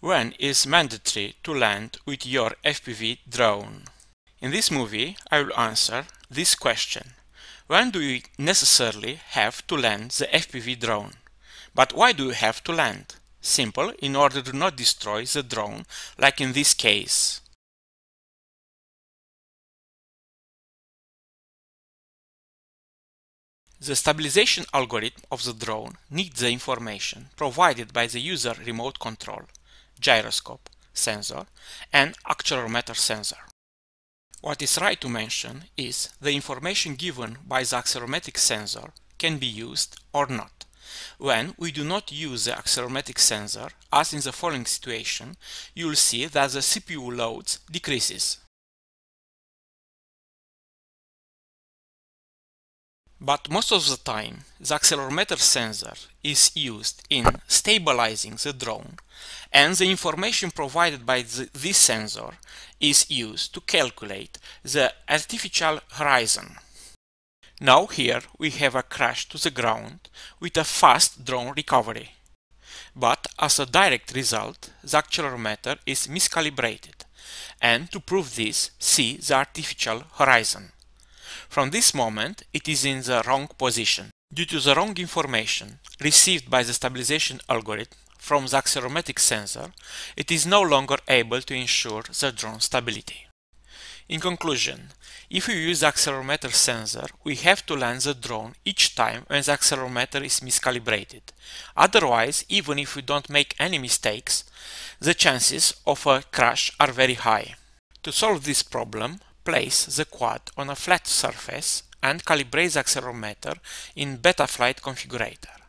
When is mandatory to land with your FPV drone? In this movie, I will answer this question. When do you necessarily have to land the FPV drone? But why do you have to land? Simple, in order to not destroy the drone, like in this case. The stabilization algorithm of the drone needs the information provided by the user remote control, gyroscope, sensor, and accelerometer sensor. What is right to mention is the information given by the accelerometric sensor can be used or not. When we do not use the accelerometric sensor, as in the following situation, you will see that the CPU loads decreases. But most of the time, the accelerometer sensor is used in stabilizing the drone and the information provided by the, this sensor is used to calculate the artificial horizon. Now here we have a crash to the ground with a fast drone recovery. But as a direct result, the accelerometer is miscalibrated and to prove this, see the artificial horizon. From this moment, it is in the wrong position. Due to the wrong information received by the stabilization algorithm from the accelerometric sensor, it is no longer able to ensure the drone stability. In conclusion, if we use the accelerometer sensor, we have to land the drone each time when the accelerometer is miscalibrated. Otherwise, even if we don't make any mistakes, the chances of a crash are very high. To solve this problem, place the quad on a flat surface and calibrate the accelerometer in Betaflight configurator.